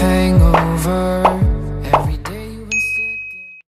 Thing.